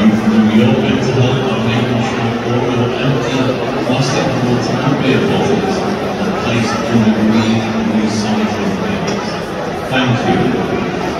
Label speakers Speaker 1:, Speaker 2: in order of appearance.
Speaker 1: You, you go mental health by making sure all your empty, plastic bottles and beer bottles are placed in the green and new size of the Thank you.